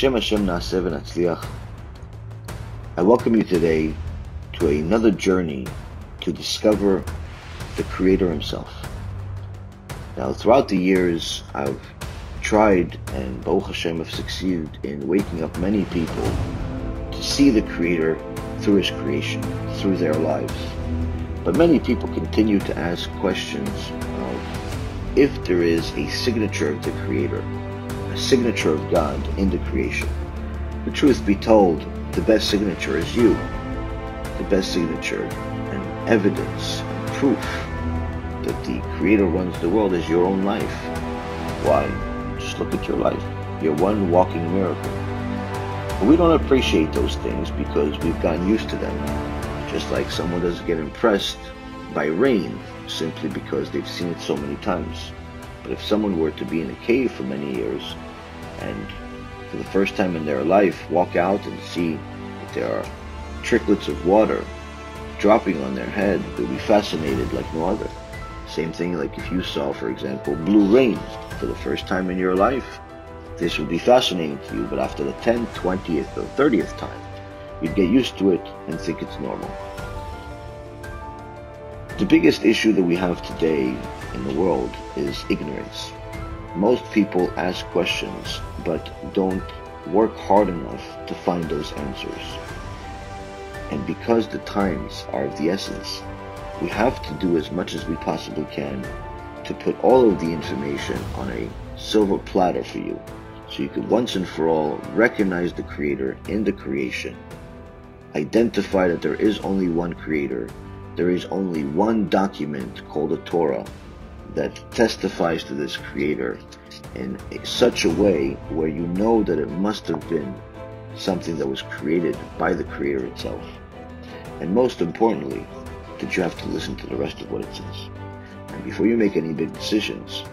B'Shem Hashem Naaseh v'Natzliach. I welcome you today to another journey to discover the Creator Himself. Now, throughout the years, I've tried and Baruch Hashem have succeeded in waking up many people to see the Creator through His creation, through their lives. But many people continue to ask questions of if there is a signature of the Creator, a signature of God in the creation. The truth be told, the best signature is you. The best signature and evidence and proof that the Creator runs the world is your own life. Why? Just look at your life. You're one walking miracle. But we don't appreciate those things because we've gotten used to them just like someone doesn't get impressed by rain simply because they've seen it so many times. But if someone were to be in a cave for many years and for the first time in their life walk out and see that there are tricklets of water dropping on their head, they'll be fascinated like no other. Same thing like if you saw, for example, blue rain for the first time in your life. This would be fascinating to you, but after the 10th, 20th, or 30th time, you'd get used to it and think it's normal. The biggest issue that we have today in the world is ignorance. Most people ask questions but don't work hard enough to find those answers. And because the times are of the essence, we have to do as much as we possibly can to put all of the information on a silver platter for you so you can once and for all recognize the creator in the creation identify that there is only one creator, there is only one document called the Torah that testifies to this creator in such a way where you know that it must have been something that was created by the creator itself. And most importantly, that you have to listen to the rest of what it says. And before you make any big decisions,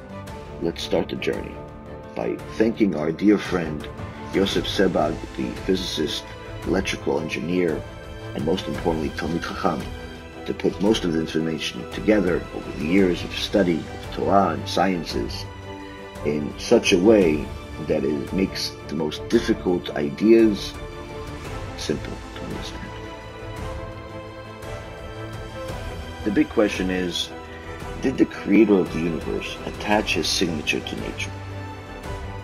let's start the journey by thanking our dear friend Yosef Sebag, the physicist electrical engineer, and most importantly, Talmid Chacham, to put most of the information together over the years of study of Torah and sciences in such a way that it makes the most difficult ideas simple to understand. The big question is, did the creator of the universe attach his signature to nature?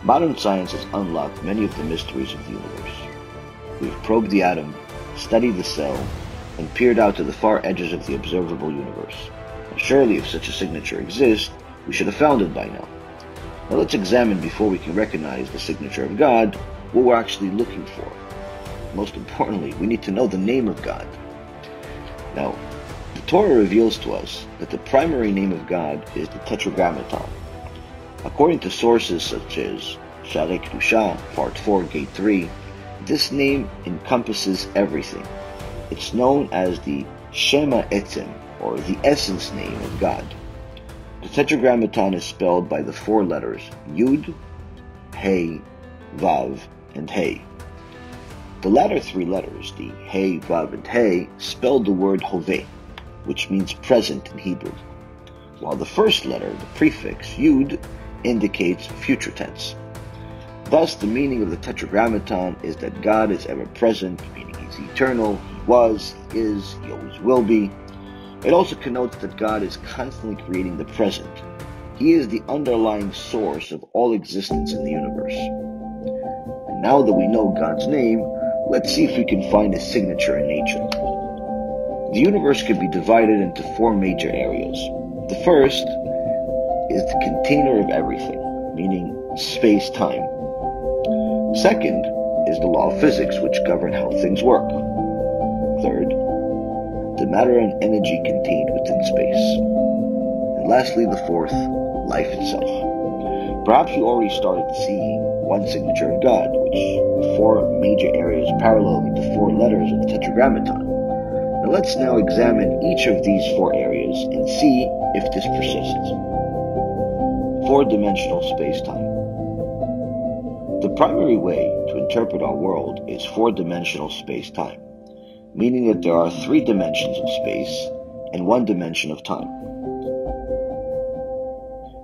Modern science has unlocked many of the mysteries of the universe. We've probed the atom, studied the cell, and peered out to the far edges of the observable universe. And surely, if such a signature exists, we should have found it by now. Now let's examine before we can recognize the signature of God what we're actually looking for. Most importantly, we need to know the name of God. Now, the Torah reveals to us that the primary name of God is the Tetragrammaton. According to sources such as Sha'arei Kedusha, Part 4, Gate 3, this name encompasses everything. It's known as the Shema Etzem, or the essence name of God. The Tetragrammaton is spelled by the four letters Yud, Hey, Vav, and Hey. The latter three letters, the Hey, Vav, and Hey, spell the word Hoveh, which means present in Hebrew, while the first letter, the prefix Yud, indicates future tense. Thus, the meaning of the Tetragrammaton is that God is ever present, meaning He's eternal, He was, is, always will be. It also connotes that God is constantly creating the present. He is the underlying source of all existence in the universe. And now that we know God's name, let's see if we can find His signature in nature. The universe can be divided into four major areas. The first is the container of everything, meaning space-time. Second is the law of physics, which govern how things work. Third, the matter and energy contained within space. And lastly, the fourth, life itself. Perhaps you already started to see one signature of God, which four major areas parallel the four letters of the Tetragrammaton. Now let's now examine each of these four areas and see if this persists. Four-dimensional space-time. The primary way to interpret our world is four-dimensional space-time, meaning that there are three dimensions of space and one dimension of time.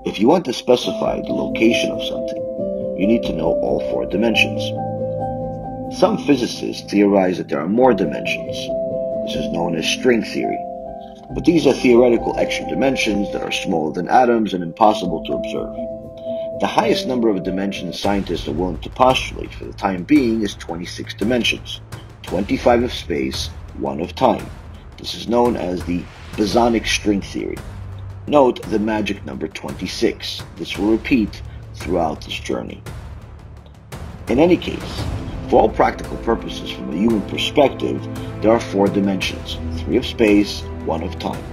If you want to specify the location of something, you need to know all four dimensions. Some physicists theorize that there are more dimensions. This is known as string theory. But these are theoretical extra dimensions that are smaller than atoms and impossible to observe. The highest number of dimensions scientists are willing to postulate for the time being is 26 dimensions, 25 of space, 1 of time. This is known as the bosonic string theory. Note the magic number 26. This will repeat throughout this journey. In any case, for all practical purposes from a human perspective, there are four dimensions, three of space, one of time.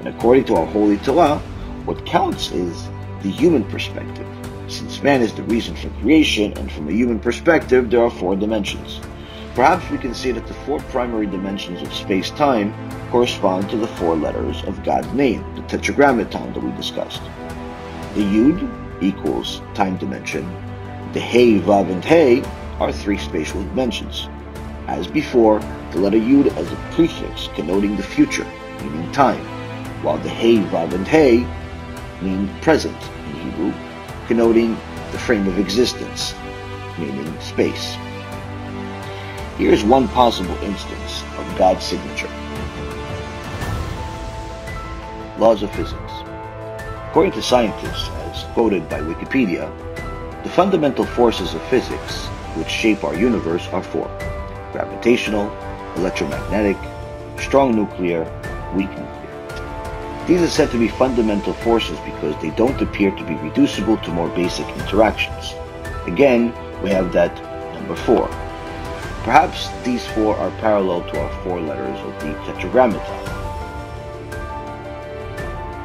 And according to our holy Torah, what counts is the human perspective. Since man is the reason for creation, and from a human perspective, there are four dimensions. Perhaps we can say that the four primary dimensions of space-time correspond to the four letters of God's name, the tetragrammaton that we discussed. The Yud equals time dimension. The Hey, Vav, and Hey are three spatial dimensions. As before, the letter Yud as a prefix connoting the future, meaning time, while the Hey, Vav, and Hey mean present in Hebrew, connoting the frame of existence, meaning space. Here is one possible instance of God's signature. Laws of physics. According to scientists, as quoted by Wikipedia, the fundamental forces of physics which shape our universe are four gravitational, electromagnetic, strong nuclear, weak nuclear. These are said to be fundamental forces because they don't appear to be reducible to more basic interactions. Again, we have that number four, Perhaps these four are parallel to our four letters of the Tetragrammaton.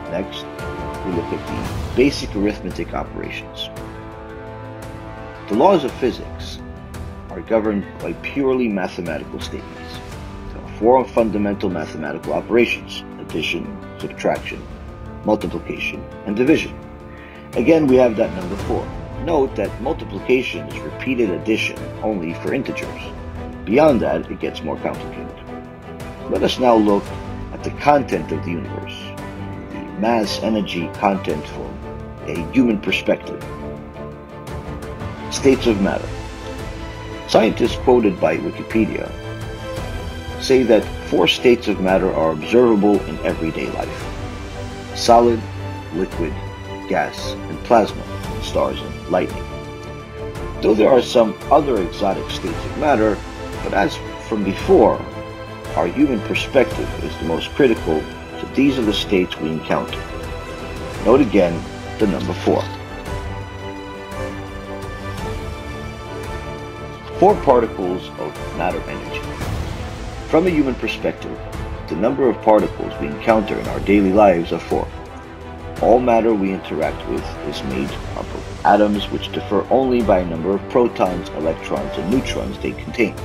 Next, we look at the basic arithmetic operations. The laws of physics are governed by purely mathematical statements. There are four fundamental mathematical operations, addition, subtraction, multiplication, and division. Again, we have that number four. Note that multiplication is repeated addition only for integers. Beyond that, it gets more complicated. Let us now look at the content of the universe, the mass energy content from a human perspective. States of matter. Scientists quoted by Wikipedia say that four states of matter are observable in everyday life. Solid, liquid, gas, and plasma, stars and lightning. Though there are some other exotic states of matter, but as from before, our human perspective is the most critical, so these are the states we encounter. Note again the number 4. Four particles of matter energy. From a human perspective, the number of particles we encounter in our daily lives are four. All matter we interact with is made up of atoms which differ only by a number of protons, electrons, and neutrons they contain.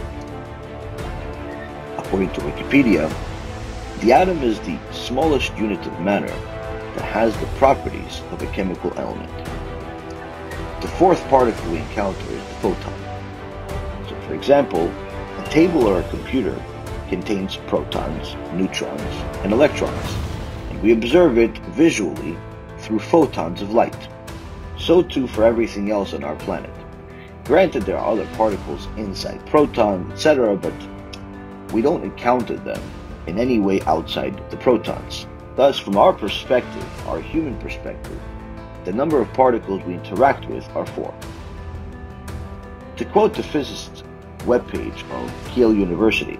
According to Wikipedia, the atom is the smallest unit of matter that has the properties of a chemical element. The fourth particle we encounter is the photon. So for example, a table or a computer contains protons, neutrons, and electrons, and we observe it visually through photons of light. So too for everything else on our planet. Granted, there are other particles inside protons, etc., but we don't encounter them in any way outside the protons. Thus, from our perspective, our human perspective, the number of particles we interact with are four. To quote the physicist's webpage of Yale University,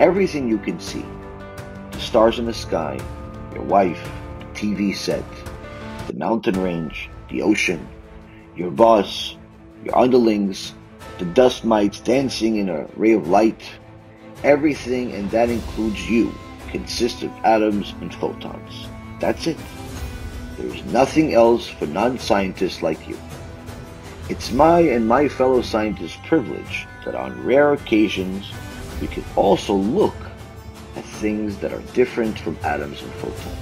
everything you can see, the stars in the sky, your wife, the TV set, the mountain range, the ocean, your boss, your underlings, the dust mites dancing in a ray of light, Everything, and that includes you, consists of atoms and photons. That's it. There is nothing else for non-scientists like you. It's my and my fellow scientists' privilege that on rare occasions we can also look at things that are different from atoms and photons.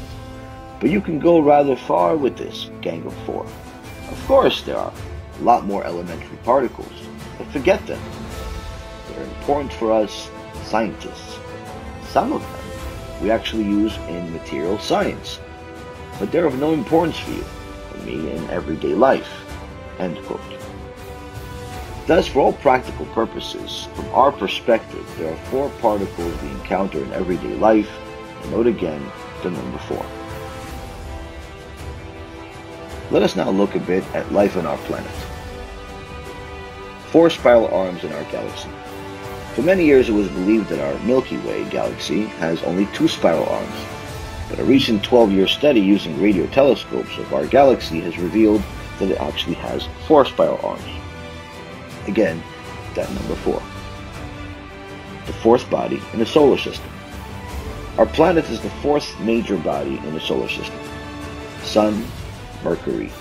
But you can go rather far with this, gang of four. Of course, there are a lot more elementary particles, but forget them. They're important for us scientists. Some of them we actually use in material science, but they're of no importance for you, for me in everyday life. End quote. Thus, for all practical purposes, from our perspective, there are four particles we encounter in everyday life, and note again the number four. Let us now look a bit at life on our planet. Four spiral arms in our galaxy. For many years it was believed that our Milky Way galaxy has only two spiral arms, but a recent 12-year study using radio telescopes of our galaxy has revealed that it actually has four spiral arms. Again, that number four. The fourth body in the solar system. Our planet is the fourth major body in the solar system. Sun, Mercury,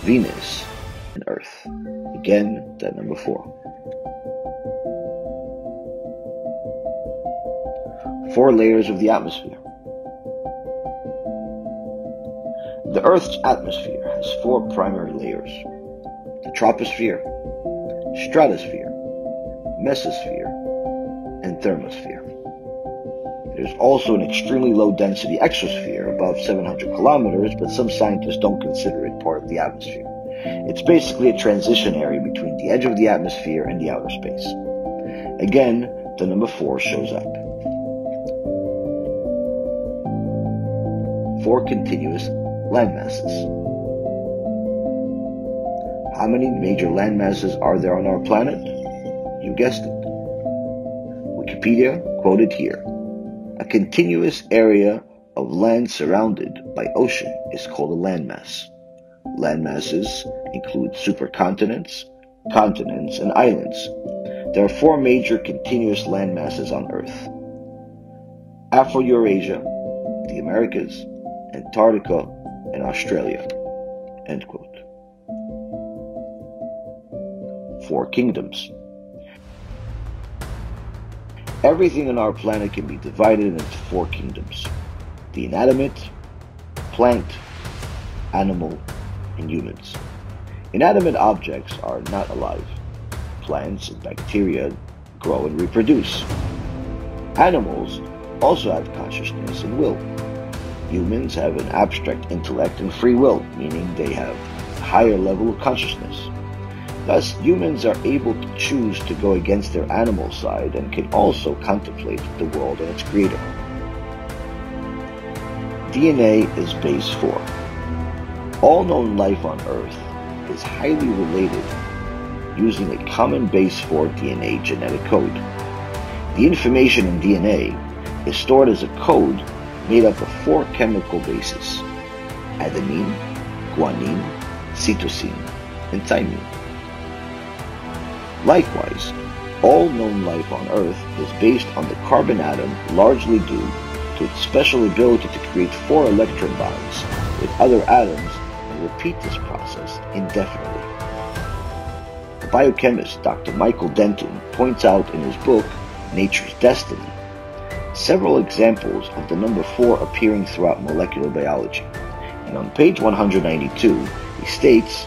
Venus, and Earth. Again, that number four. Four layers of the atmosphere. The Earth's atmosphere has four primary layers. The troposphere, stratosphere, mesosphere, and thermosphere. There's also an extremely low density exosphere above 700 kilometers, but some scientists don't consider it part of the atmosphere. It's basically a transition area between the edge of the atmosphere and the outer space. Again, the number 4 shows up. Four continuous landmasses. How many major landmasses are there on our planet? You guessed it. Wikipedia quoted here. A continuous area of land surrounded by ocean is called a landmass. Landmasses include supercontinents, continents, and islands. There are four major continuous landmasses on Earth. Afro-Eurasia, the Americas, Antarctica, and Australia. End quote. four kingdoms. Everything on our planet can be divided into four kingdoms the inanimate, plant, animal, and humans. Inanimate objects are not alive. Plants and bacteria grow and reproduce. Animals also have consciousness and will. Humans have an abstract intellect and free will, meaning they have a higher level of consciousness. Thus, humans are able to choose to go against their animal side and can also contemplate the world and its creator. DNA is base 4. All known life on Earth is highly related using a common base 4 DNA genetic code. The information in DNA is stored as a code made up of four chemical bases adenine, guanine, cytosine, and thymine. Likewise, all known life on Earth is based on the carbon atom largely due to its special ability to create four electron bonds with other atoms and repeat this process indefinitely. The biochemist Dr. Michael Denton points out in his book, Nature's Destiny, several examples of the number 4 appearing throughout molecular biology. And on page 192, he states,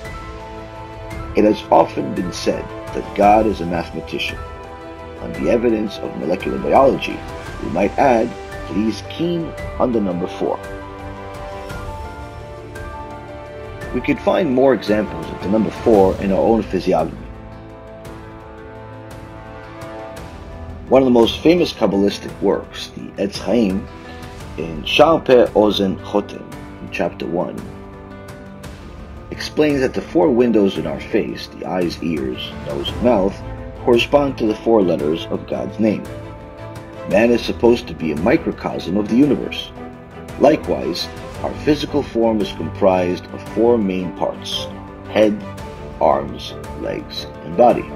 It has often been said that God is a mathematician. On the evidence of molecular biology, we might add that he is keen on the number 4. We could find more examples of the number 4 in our own physiognomy. One of the most famous Kabbalistic works, the Etz Chaim, in Sha'ar Peh Ozen Chotem, in chapter 1, explains that the four windows in our face, the eyes, ears, nose, and mouth, correspond to the four letters of God's name. Man is supposed to be a microcosm of the universe. Likewise, our physical form is comprised of four main parts head, arms, legs, and body.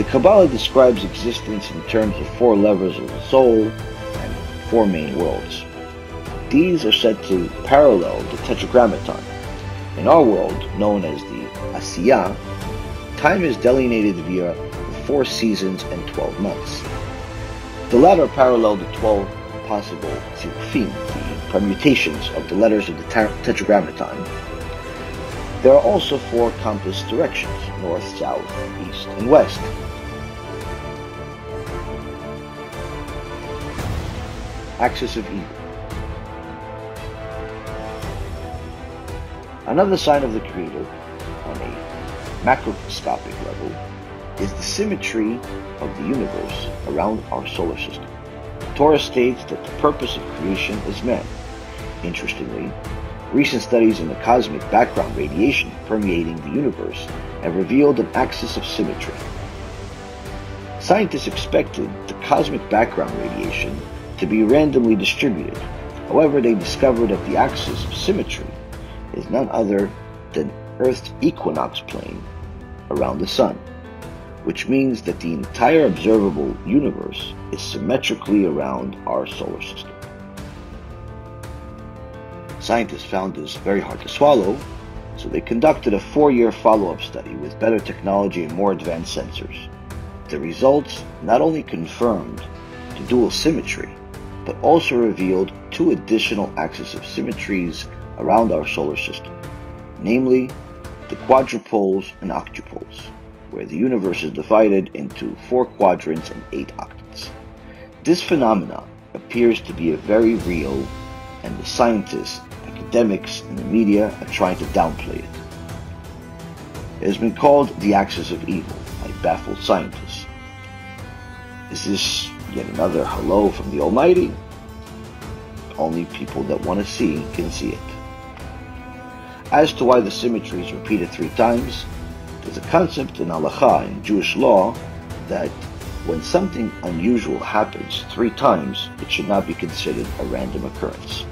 The Kabbalah describes existence in terms of four levels of the soul and four main worlds. These are said to parallel the Tetragrammaton. In our world, known as the Asiya, time is delineated via the four seasons and 12 months. The latter parallel the 12 possible tzirufim, the permutations of the letters of the Tetragrammaton. There are also four compass directions, north, south, east, and west. Axis of evil. Another sign of the Creator, on a macroscopic level is the symmetry of the universe around our solar system. Torah states that the purpose of creation is man. Interestingly, recent studies in the cosmic background radiation permeating the universe have revealed an axis of symmetry. Scientists expected the cosmic background radiation to be randomly distributed. However, they discovered that the axis of symmetry is none other than Earth's equinox plane around the Sun which means that the entire observable universe is symmetrically around our solar system. Scientists found this very hard to swallow, so they conducted a four-year follow-up study with better technology and more advanced sensors. The results not only confirmed the dual symmetry, but also revealed two additional axes of symmetries around our solar system, namely the quadrupoles and octupoles where the universe is divided into four quadrants and eight octants. This phenomenon appears to be a very real, and the scientists, academics, and the media are trying to downplay it. It has been called the axis of evil by baffled scientists. Is this yet another hello from the Almighty? Only people that want to see can see it. As to why the symmetry is repeated three times, there's a concept in halacha, in Jewish law, that when something unusual happens three times, it should not be considered a random occurrence.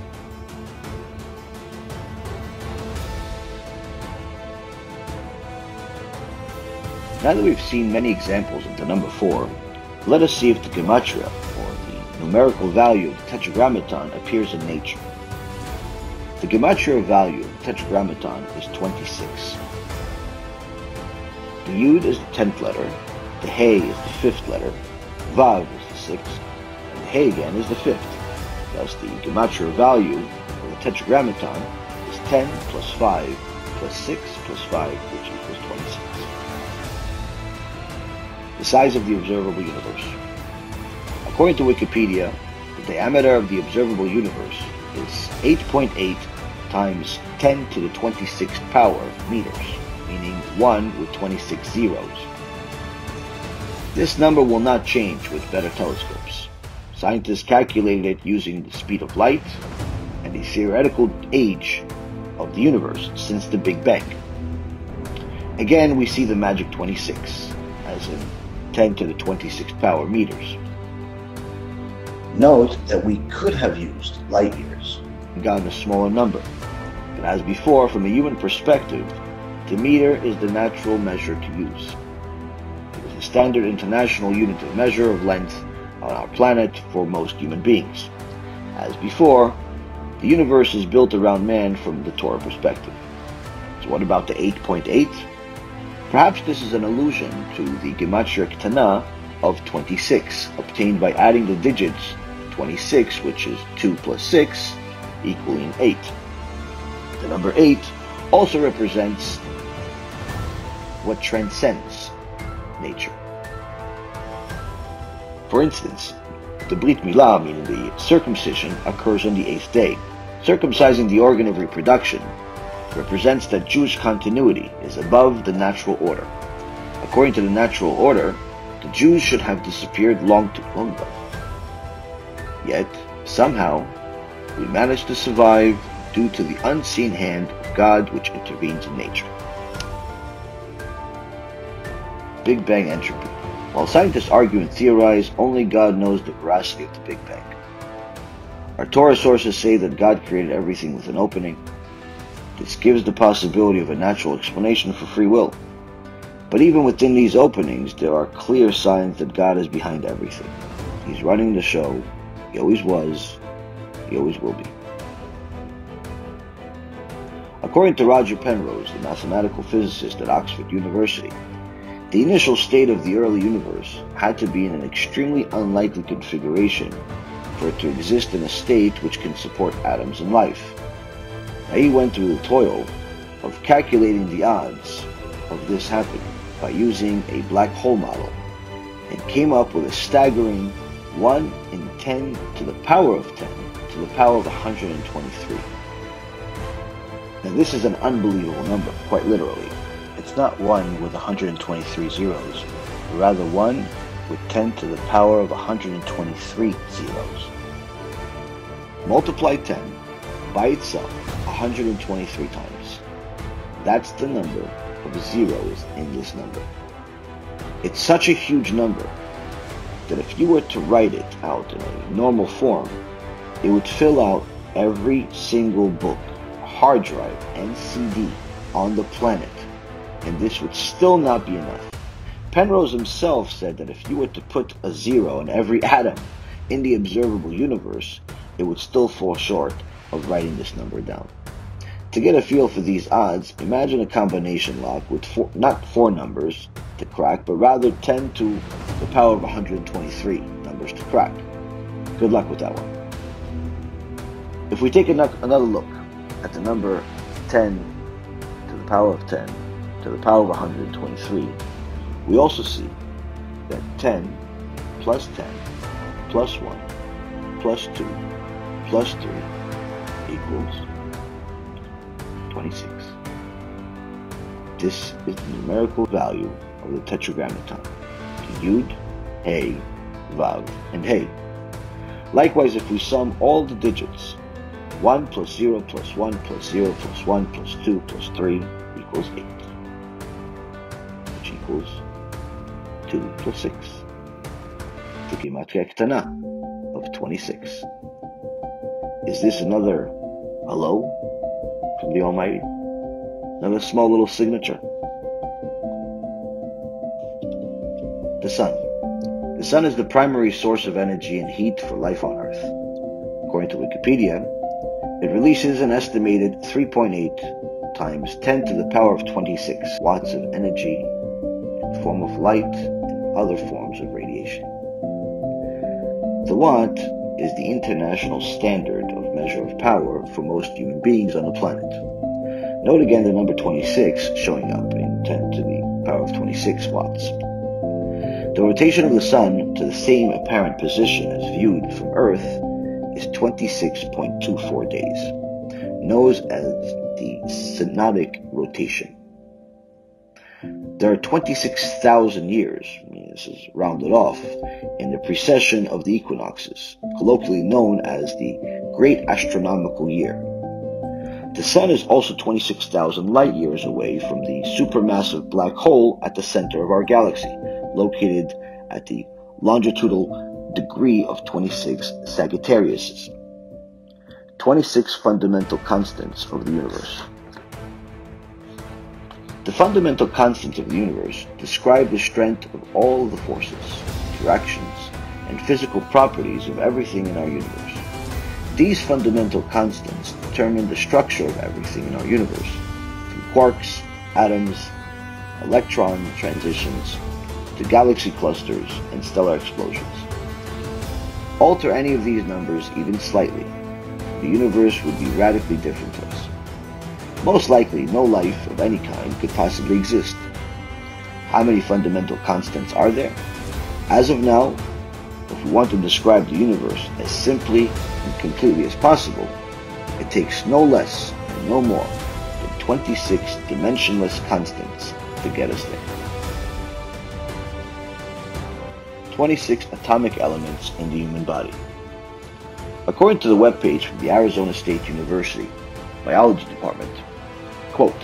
Now that we've seen many examples of the number 4, let us see if the gematria, or the numerical value of the tetragrammaton, appears in nature. The gematria value of the tetragrammaton is 26. The Yud is the tenth letter, the Hey is the fifth letter, Vav is the sixth, and the Hey again is the fifth. Thus, the gematria value of the Tetragrammaton is 10 plus 5 plus 6 plus 5, which equals 26. The size of the observable universe. According to Wikipedia, the diameter of the observable universe is 8.8 times 10 to the 26th power meters meaning 1 with 26 zeros. This number will not change with better telescopes. Scientists calculated it using the speed of light and the theoretical age of the universe since the Big Bang. Again, we see the magic 26, as in 10 to the 26th power meters. Note that we could have used light years and gotten a smaller number, but as before, from a human perspective, the meter is the natural measure to use. It is the standard international unit of measure of length on our planet for most human beings. As before, the universe is built around man from the Torah perspective. So what about the 8.8? Perhaps this is an allusion to the Gematria Ketana of 26, obtained by adding the digits 26, which is 2 plus 6, equaling 8. The number 8 also represents what transcends nature. For instance, the Brit Milah, meaning the circumcision, occurs on the eighth day. Circumcising the organ of reproduction represents that Jewish continuity is above the natural order. According to the natural order, the Jews should have disappeared long, too long ago. Yet, somehow, we managed to survive due to the unseen hand of God which intervenes in nature. Big Bang entropy. While scientists argue and theorize, only God knows the veracity of the Big Bang. Our Torah sources say that God created everything with an opening. This gives the possibility of a natural explanation for free will. But even within these openings, there are clear signs that God is behind everything. He's running the show. He always was. He always will be. According to Roger Penrose, the mathematical physicist at Oxford University, the initial state of the early universe had to be in an extremely unlikely configuration for it to exist in a state which can support atoms and life. He went through the toil of calculating the odds of this happening by using a black hole model and came up with a staggering 1 in 10 to the power of 10 to the power of 123. Now this is an unbelievable number, quite literally It's not 1 with 123 zeros, but rather 1 with 10 to the power of 123 zeros. Multiply 10 by itself 123 times. That's the number of zeros in this number. It's such a huge number that if you were to write it out in a normal form, it would fill out every single book, hard drive, and CD on the planet, and this would still not be enough. Penrose himself said that if you were to put a zero in every atom in the observable universe, it would still fall short of writing this number down. To get a feel for these odds, imagine a combination lock with four, not four numbers to crack, but rather 10 to the power of 123 numbers to crack. Good luck with that one. If we take another look at the number 10 to the power of 10 to the power of 123, we also see that 10 plus 10 plus 1 plus 2 plus 3 equals 26. This is the numerical value of the tetragrammaton. Yud, Hey, Vav, and Hey. Likewise, if we sum all the digits 1 plus 0 plus 1 plus 0 plus 1 plus 2 plus 3 equals 8, which equals 2 plus 6. The Gematria Ktana of 26. Is this another hello from the Almighty? Another small little signature? The Sun. The Sun is the primary source of energy and heat for life on Earth. According to Wikipedia, it releases an estimated 3.8 times 10 to the power of 26 watts of energy in the form of light and other forms of radiation. The watt is the international standard measure of power for most human beings on the planet. Note again the number 26 showing up in 10 to the power of 26 watts. The rotation of the Sun to the same apparent position as viewed from Earth is 26.24 days, known as the synodic rotation. There are 26,000 years, I mean, this is rounded off, in the precession of the equinoxes, colloquially known as the Great Astronomical Year. The Sun is also 26,000 light years away from the supermassive black hole at the center of our galaxy, located at the longitudinal degree of 26 Sagittarius. 26 fundamental constants of the universe. The fundamental constants of the universe describe the strength of all the forces, interactions, and physical properties of everything in our universe. These fundamental constants determine the structure of everything in our universe, from quarks, atoms, electron transitions, to galaxy clusters and stellar explosions. Alter any of these numbers even slightly, the universe would be radically different to us. Most likely, no life of any kind could possibly exist. How many fundamental constants are there? As of now, if we want to describe the universe as simply and completely as possible, it takes no less and no more than 26 dimensionless constants to get us there. 26 atomic elements in the human body. According to the webpage from the Arizona State University Biology Department, quote,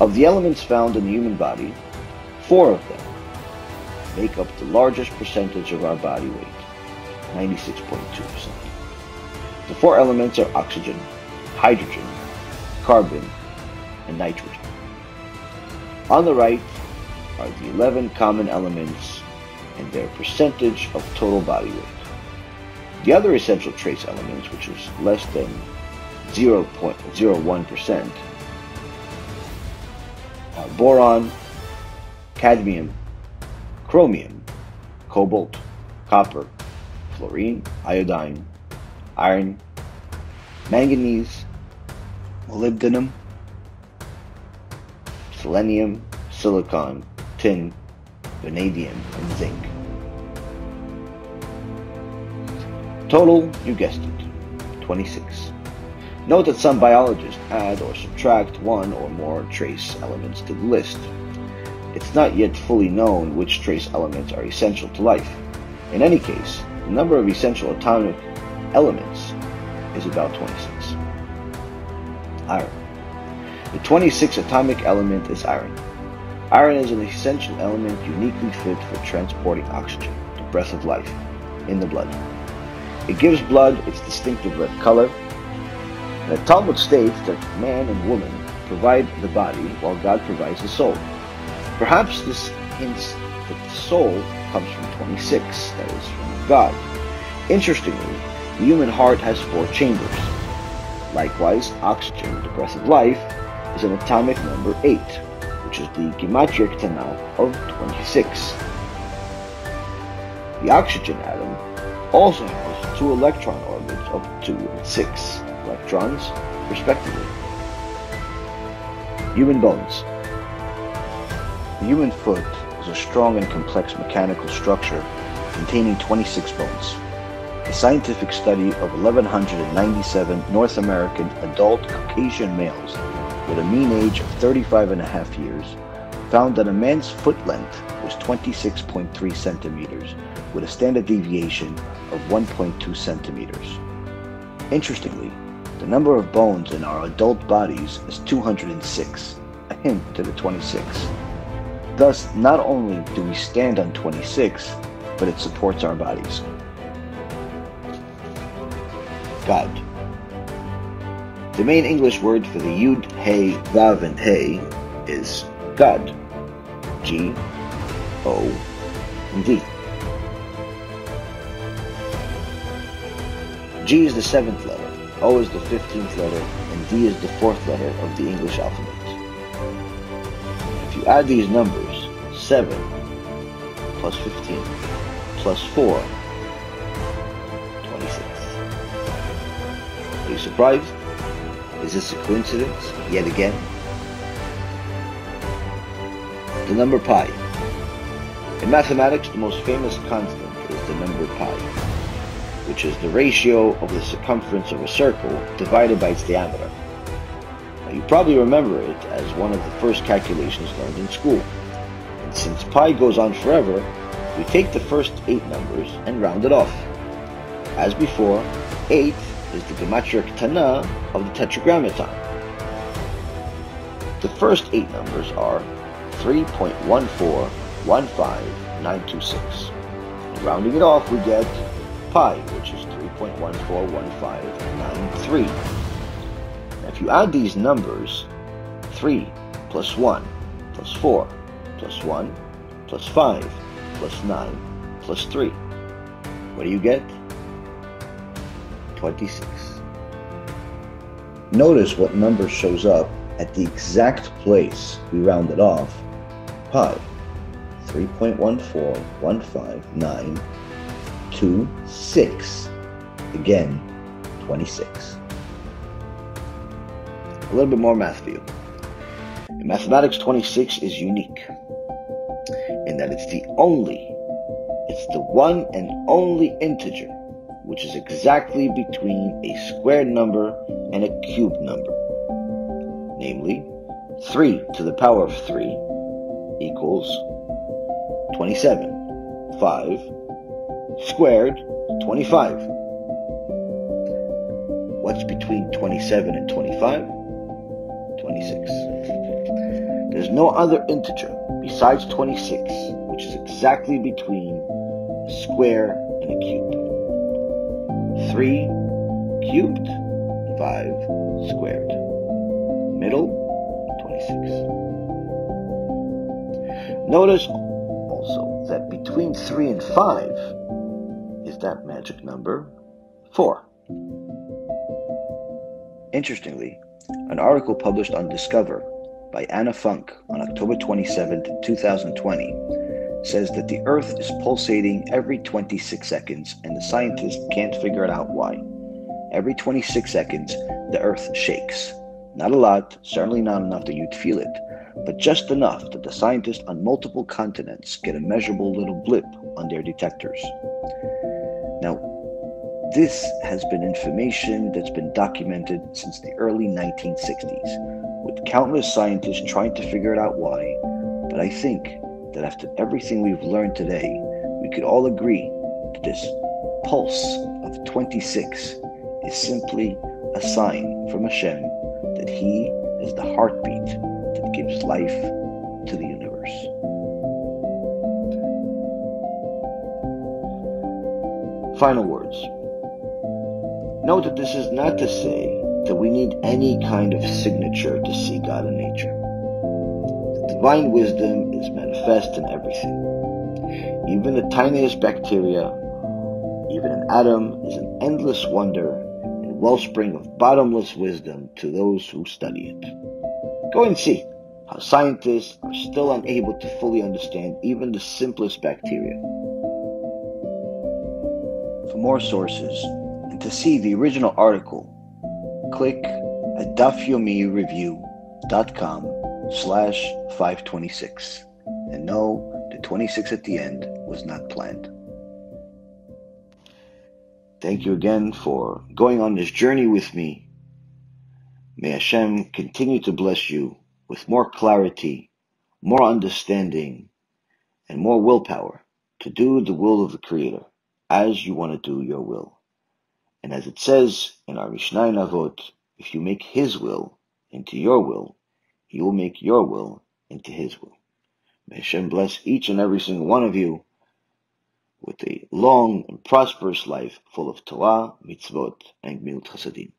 of the elements found in the human body, four of them make up the largest percentage of our body weight, 96.2%. The four elements are oxygen, hydrogen, carbon, and nitrogen. On the right are the 11 common elements and their percentage of total body weight. The other essential trace elements, which is less than 0.01%, are uh, boron, cadmium, chromium, cobalt, copper, fluorine, iodine, iron, manganese, molybdenum, selenium, silicon, tin, vanadium, and zinc. Total, you guessed it, 26. Note that some biologists add or subtract one or more trace elements to the list. It's not yet fully known which trace elements are essential to life. In any case, the number of essential atomic elements is about 26. Iron. The 26th atomic element is iron. Iron is an essential element uniquely fit for transporting oxygen, the breath of life, in the blood. It gives blood its distinctive red color. The Talmud states that man and woman provide the body while God provides the soul. Perhaps this hints that the soul comes from 26, that is, from God. Interestingly, the human heart has four chambers. Likewise, oxygen, the breath of life, is an atomic number 8, which is the gematria Ketana of 26. The oxygen atom also has two electron orbits of 2 and 6 electrons, respectively. Human bones. The human foot is a strong and complex mechanical structure containing 26 bones. A scientific study of 1,197 North American adult Caucasian males with a mean age of 35 and a half years, found that a man's foot length was 26.3 centimeters, with a standard deviation of 1.2 centimeters. Interestingly, the number of bones in our adult bodies is 206, a hint to the 26. Thus, not only do we stand on 26, but it supports our bodies. God. The main English word for the Yud, Hey, Vav, and Hey is God. G, O, and D. G is the seventh letter, O is the fifteenth letter, and D is the fourth letter of the English alphabet. If you add these numbers, 7 plus 15 plus 4, 26. Are you surprised? Is this a coincidence yet again? The number pi. In mathematics, the most famous constant is the number pi, which is the ratio of the circumference of a circle divided by its diameter. Now, you probably remember it as one of the first calculations learned in school. And since pi goes on forever, we take the first eight numbers and round it off. As before, 8 is the gematria Ketana of the Tetragrammaton. The first eight numbers are 3.1415926. Rounding it off, we get pi, which is 3.141593. Now, if you add these numbers, 3 plus 1 plus 4 plus 1 plus 5 plus 9 plus 3. What do you get? 26. Notice what number shows up at the exact place we rounded off pi 3.1415926 again 26 a little bit more math for you in mathematics 26 is unique in that it's the only it's the one and only integer which is exactly between a squared number and a cubed number. Namely, 3 to the power of 3 equals 27. 5 squared, 25. What's between 27 and 25? 26. There's no other integer besides 26, which is exactly between a square and a cube. 3 cubed, 5 squared. Middle, 26. Notice also that between 3 and 5 that magic number 4. Interestingly, an article published on Discover by Anna Funk on October 27, 2020, says that the Earth is pulsating every 26 seconds, and the scientists can't figure it out why. Every 26 seconds, the Earth shakes. Not a lot, certainly not enough that you'd feel it, but just enough that the scientists on multiple continents get a measurable little blip on their detectors. Now, this has been information that's been documented since the early 1960s, with countless scientists trying to figure it out why. But I think that after everything we've learned today, we could all agree that this pulse of 26 is simply a sign from Hashem that He is the heartbeat that gives life to the universe. Final words. Note that this is not to say that we need any kind of signature to see God in nature. The divine wisdom is manifest in everything. Even the tiniest bacteria, even an atom, is an endless wonder and wellspring of bottomless wisdom to those who study it. Go and see how scientists are still unable to fully understand even the simplest bacteria. For more sources, and to see the original article, click at dafyomireview.com slash 526 and no, the 26 at the end was not planned. Thank you again for going on this journey with me. May Hashem continue to bless you with more clarity, more understanding, and more willpower to do the will of the Creator as you want to do your will. And as it says in our Mishnah in Avot, if you make His will into your will, He will make your will into His will. May Hashem bless each and every single one of you with a long and prosperous life full of Torah, mitzvot, and gmilut chasadim.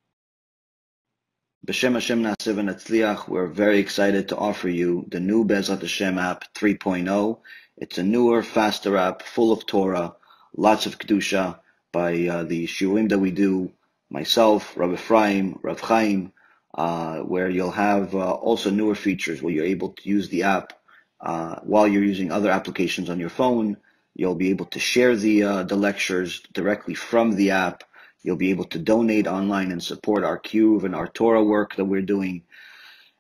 B'Shem Hashem Naaseh V'Natzliach, we're very excited to offer you the new Bezrat Hashem app 3.0. It's a newer, faster app full of Torah, lots of Kedusha, by uh, the shiurim that we do, myself, Rav Ephraim, Rav Chaim, uh, where you'll have uh, also newer features where you're able to use the app uh, while you're using other applications on your phone. You'll be able to share the uh, the lectures directly from the app. You'll be able to donate online and support our Cube and our Torah work that we're doing.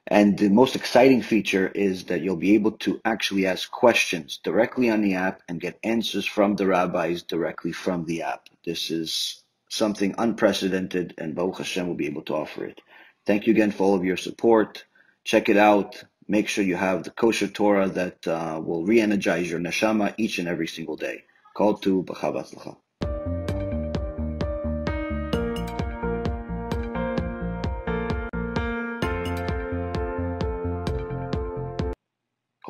And the most exciting feature is that you'll be able to actually ask questions directly on the app and get answers from the rabbis directly from the app. This is something unprecedented, and Baruch Hashem will be able to offer it. Thank you again for all of your support. Check it out. Make sure you have the kosher Torah that uh, will re-energize your neshama each and every single day. Call to B'chavatzlacha.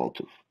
manteau